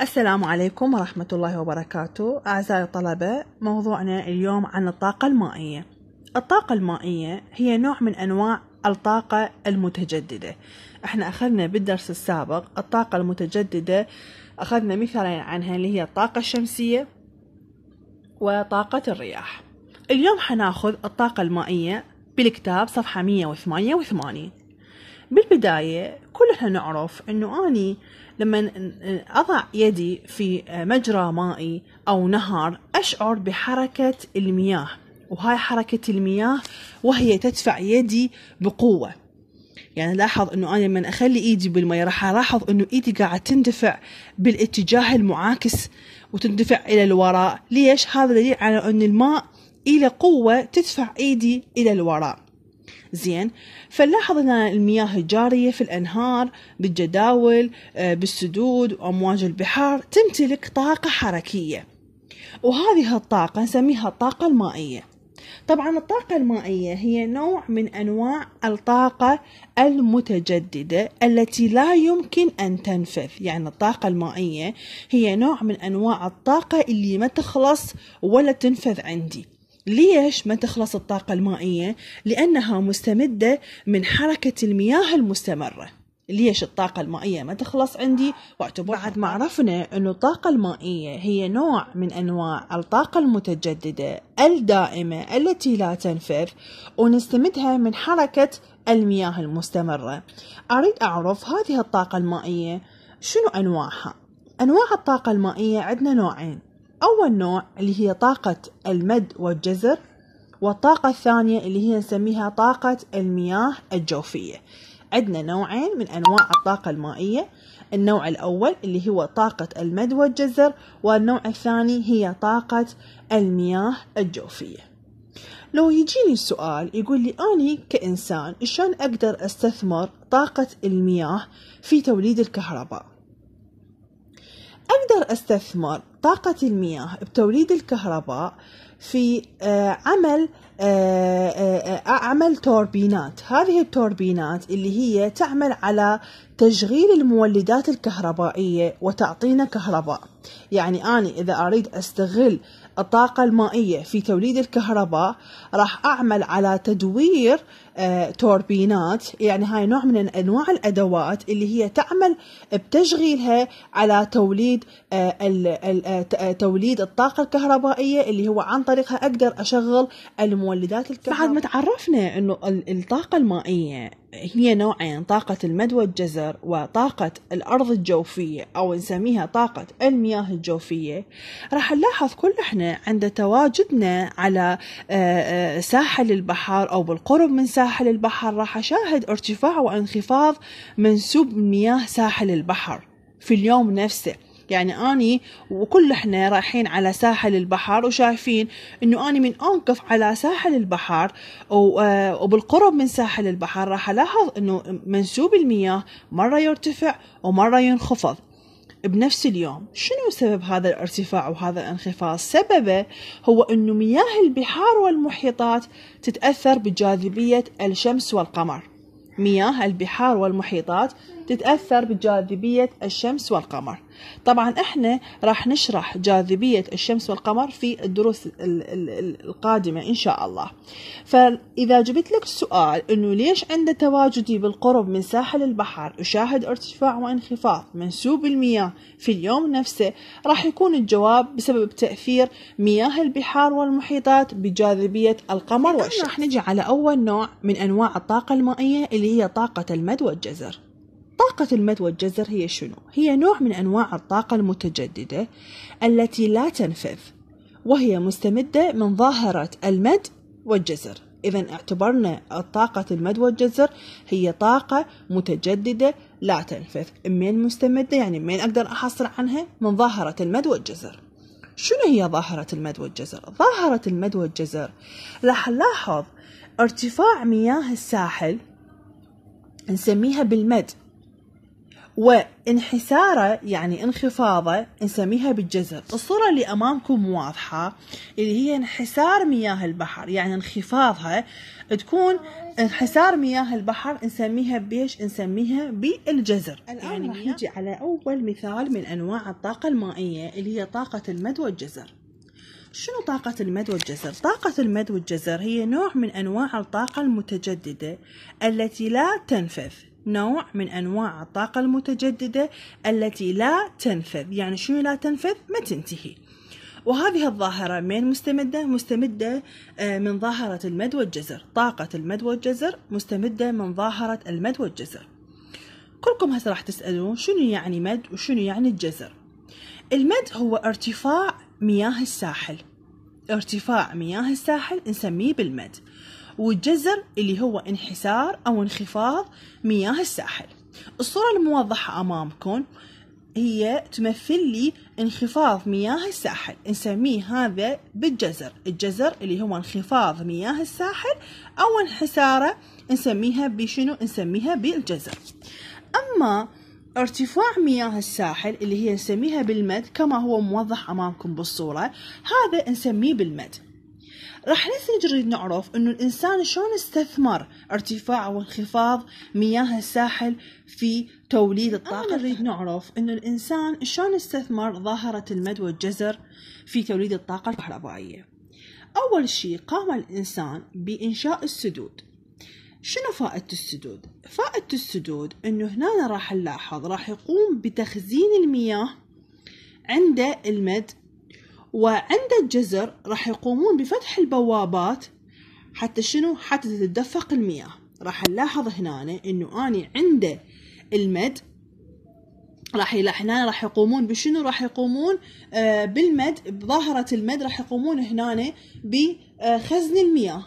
السلام عليكم ورحمة الله وبركاته. أعزائي الطلبة موضوعنا اليوم عن الطاقة المائية. الطاقة المائية هي نوع من أنواع الطاقة المتجددة. إحنا أخذنا بالدرس السابق الطاقة المتجددة أخذنا مثالين عنها اللي هي الطاقة الشمسية وطاقة الرياح. اليوم حناخذ الطاقة المائية بالكتاب صفحة 188 بالبداية كلنا نعرف أنه أني لما أضع يدي في مجرى مائي أو نهر أشعر بحركة المياه وهاي حركة المياه وهي تدفع يدي بقوة. يعني لاحظ إنه أنا لما أخلي إيدي بالمي راح ألاحظ إنه إيدي قاعد تندفع بالاتجاه المعاكس وتندفع إلى الوراء. ليش؟ هذا دليل على إن الماء إلى قوة تدفع إيدي إلى الوراء. زين. فنلاحظ أن المياه الجارية في الأنهار بالجداول آه، بالسدود وأمواج البحار تمتلك طاقة حركية. وهذه الطاقة نسميها الطاقة المائية. طبعا الطاقة المائية هي نوع من أنواع الطاقة المتجددة التي لا يمكن أن تنفذ. يعني الطاقة المائية هي نوع من أنواع الطاقة اللي ما تخلص ولا تنفذ عندي. ليش ما تخلص الطاقة المائية؟ لأنها مستمدة من حركة المياه المستمرة. ليش الطاقة المائية ما تخلص عندي؟ واعتبر بعد ما عرفنا أن الطاقة المائية هي نوع من أنواع الطاقة المتجددة الدائمة التي لا تنفذ ونستمدها من حركة المياه المستمرة. أريد أعرف هذه الطاقة المائية شنو أنواعها؟ أنواع الطاقة المائية عندنا نوعين. أول نوع اللي هي طاقة المد والجزر والطاقة الثانية اللي هي نسميها طاقة المياه الجوفية. عندنا نوعين من أنواع الطاقة المائية. النوع الأول اللي هو طاقة المد والجزر والنوع الثاني هي طاقة المياه الجوفية. لو يجيني السؤال يقول لي أني كإنسان شلون أقدر أستثمر طاقة المياه في توليد الكهرباء؟ أقدر أستثمر طاقة المياه بتوليد الكهرباء في آه، عمل آه، آه، عمل توربينات. هذه التوربينات اللي هي تعمل على تشغيل المولدات الكهربائية وتعطينا كهرباء. يعني أنا إذا أريد أستغل الطاقة المائية في توليد الكهرباء راح أعمل على تدوير آه، توربينات. يعني هاي نوع من أنواع الأدوات اللي هي تعمل بتشغيلها على توليد آه، آه، توليد الطاقة الكهربائية اللي هو عن طريقها أقدر أشغل المولدات الكهربائية. بعد ما تعرفنا أنه الطاقة المائية هي نوعين طاقة المد والجزر وطاقة الأرض الجوفية أو نسميها طاقة المياه الجوفية. راح نلاحظ كل إحنا عند تواجدنا على ساحل البحر أو بالقرب من ساحل البحر راح أشاهد ارتفاع وانخفاض منسوب مياه ساحل البحر في اليوم نفسه. يعني أني وكل إحنا رايحين على ساحل البحر وشايفين إنه أني من انقف على ساحل البحر آه، وبالقرب من ساحل البحر راح ألاحظ إنه منسوب المياه مرة يرتفع ومرة ينخفض. بنفس اليوم شنو سبب هذا الارتفاع وهذا الانخفاض؟ سببه هو أنه مياه البحار والمحيطات تتأثر بجاذبية الشمس والقمر. مياه البحار والمحيطات تتأثر بجاذبية الشمس والقمر. طبعا إحنا راح نشرح جاذبية الشمس والقمر في الدروس القادمة إن شاء الله. فإذا جبت لك السؤال إنه ليش عند تواجدي بالقرب من ساحل البحر أشاهد ارتفاع وانخفاض منسوب المياه في اليوم نفسه راح يكون الجواب بسبب تأثير مياه البحار والمحيطات بجاذبية القمر والشمس. راح نجي على أول نوع من أنواع الطاقة المائية اللي هي طاقة المد والجزر. طاقة المد والجزر هي شنو؟ هي نوع من أنواع الطاقة المتجددة التي لا تنفذ وهي مستمدة من ظاهرة المد والجزر. إذا اعتبرنا طاقة المد والجزر هي طاقة متجددة لا تنفذ. من مستمدة؟ يعني من أقدر أحصل عنها؟ من ظاهرة المد والجزر. شنو هي ظاهرة المد والجزر؟ ظاهرة المد والجزر راح نلاحظ ارتفاع مياه الساحل نسميها بالمد. وانحساره يعني انخفاضه نسميها بالجزر. الصورة اللي أمامكم واضحة اللي هي انحسار مياه البحر يعني انخفاضها تكون انحسار مياه البحر نسميها بيش نسميها بالجزر. الآن يعني راح نجي على أول مثال من أنواع الطاقة المائية اللي هي طاقة المد والجزر. شنو طاقة المد والجزر؟ طاقة المد والجزر هي نوع من أنواع الطاقة المتجددة التي لا تنفذ. نوع من أنواع الطاقة المتجددة التي لا تنفذ. يعني شنو لا تنفذ؟ ما تنتهي. وهذه الظاهرة من مستمدة؟ مستمدة آه، من ظاهرة المد والجزر. طاقة المد والجزر مستمدة من ظاهرة المد والجزر. كلكم هسه راح تسألون شنو يعني مد وشنو يعني الجزر. المد هو ارتفاع مياه الساحل. ارتفاع مياه الساحل نسميه بالمد. والجزر اللي هو انحسار أو انخفاض مياه الساحل. الصورة الموضحة أمامكم هي تمثل لي انخفاض مياه الساحل. نسميه هذا بالجزر. الجزر اللي هو انخفاض مياه الساحل أو انحساره نسميها بشنو؟ نسميها بالجزر. أما ارتفاع مياه الساحل اللي هي نسميها بالمد كما هو موضح أمامكم بالصورة هذا نسميه بالمد. راح نريد نعرف إنه الإنسان شلون استثمر ارتفاع وانخفاض مياه الساحل في توليد الطاقة. نريد نعرف إنه الإنسان شلون استثمر ظاهرة المد والجزر في توليد الطاقة الكهربائية. أول شيء قام الإنسان بإنشاء السدود. شنو فائدة السدود؟ فائدة السدود إنه هنا راح نلاحظ راح يقوم بتخزين المياه عند المد وعند الجزر راح يقومون بفتح البوابات حتى شنو؟ حتى تتدفق المياه. راح نلاحظ هنا إنه أني عند المد راح هنا راح يقومون بشنو؟ راح يقومون آه بالمد بظاهرة المد راح يقومون هنا بخزن المياه.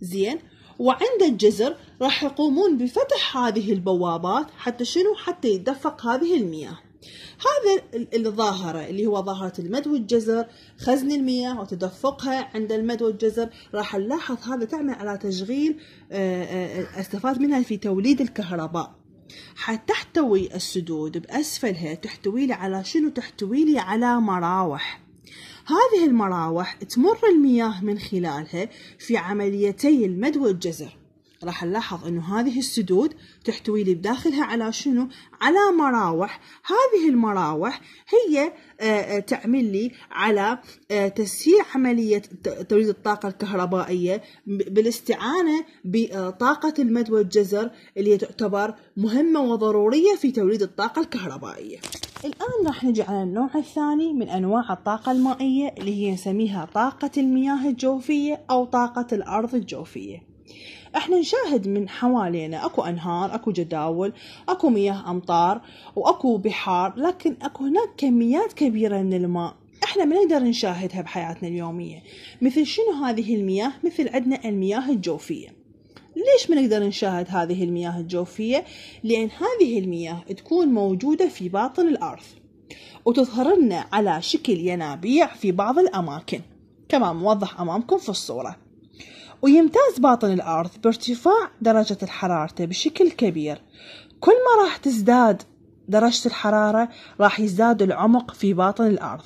زين؟ وعند الجزر راح يقومون بفتح هذه البوابات حتى شنو؟ حتى يتدفق هذه المياه. هذا الظاهرة اللي هو ظاهرة المد والجزر. خزن المياه وتدفقها عند المد والجزر. راح نلاحظ هذا تعمل على تشغيل آه، آه، استفاد منها في توليد الكهرباء. حتحتوي السدود بأسفلها تحتوي لي على شنو؟ تحتوي لي على مراوح. هذه المراوح تمر المياه من خلالها في عمليتي المد والجزر. راح نلاحظ إنه هذه السدود تحتوي لي بداخلها على شنو؟ على مراوح. هذه المراوح هي آه، آه، تعمل لي على آه، تسهيل عملية توليد الطاقة الكهربائية بالاستعانة بطاقة المد والجزر اللي تعتبر مهمة وضرورية في توليد الطاقة الكهربائية. الآن راح نجي على النوع الثاني من أنواع الطاقة المائية اللي هي نسميها طاقة المياه الجوفية أو طاقة الأرض الجوفية. إحنا نشاهد من حوالينا اكو انهار اكو جداول اكو مياه امطار واكو بحار لكن اكو هناك كميات كبيرة من الماء. إحنا ما نقدر نشاهدها بحياتنا اليومية. مثل شنو هذه المياه؟ مثل عندنا المياه الجوفية. ليش ما نقدر نشاهد هذه المياه الجوفية؟ لأن هذه المياه تكون موجودة في باطن الأرض. وتظهر لنا على شكل ينابيع في بعض الأماكن. كما موضح أمامكم في الصورة. ويمتاز باطن الأرض بارتفاع درجة الحرارة بشكل كبير. كل ما راح تزداد درجة الحرارة راح يزداد العمق في باطن الأرض.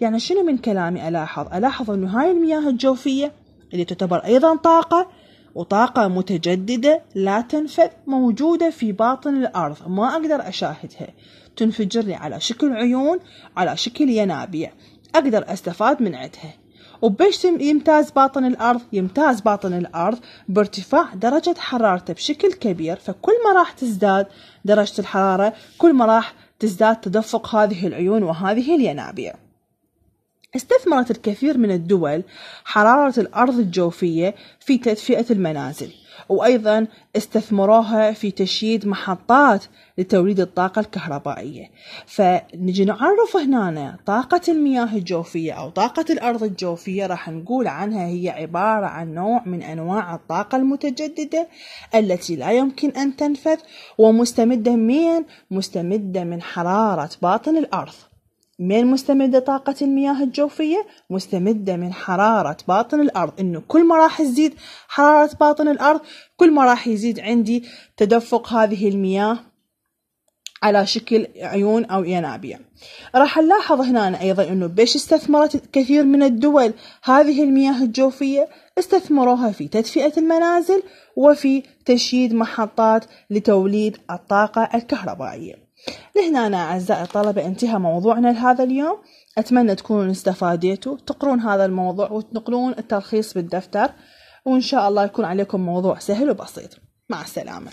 يعني شنو من كلامي ألاحظ؟ ألاحظ أنه هاي المياه الجوفية اللي تعتبر أيضا طاقة وطاقة متجددة لا تنفذ موجودة في باطن الأرض. ما أقدر أشاهدها. تنفجر لي على شكل عيون على شكل ينابيع. أقدر أستفاد من عدها. وبيش يمتاز باطن الأرض يمتاز باطن الأرض بارتفاع درجة حرارته بشكل كبير فكل ما راح تزداد درجة الحرارة كل ما راح تزداد تدفق هذه العيون وهذه الينابيع. استثمرت الكثير من الدول حرارة الأرض الجوفية في تدفئة المنازل وأيضا استثمروها في تشييد محطات لتوليد الطاقة الكهربائية. فنجي نعرف هنا طاقة المياه الجوفية أو طاقة الأرض الجوفية راح نقول عنها هي عبارة عن نوع من أنواع الطاقة المتجددة التي لا يمكن أن تنفذ ومستمدة من مستمدة من حرارة باطن الأرض. من مستمدة طاقة المياه الجوفية مستمدة من حرارة باطن الأرض. إنه كل ما راح تزيد حرارة باطن الأرض كل ما راح يزيد عندي تدفق هذه المياه على شكل عيون أو ينابيع. راح نلاحظ هنا أيضا أنه بيش استثمرت كثير من الدول هذه المياه الجوفية استثمروها في تدفئة المنازل وفي تشييد محطات لتوليد الطاقة الكهربائية. لهنا أعزائي الطلبة انتهى موضوعنا لهذا اليوم. أتمنى تكونوا استفاديتوا تقرون هذا الموضوع وتنقلون التلخيص بالدفتر وإن شاء الله يكون عليكم موضوع سهل وبسيط. مع السلامة.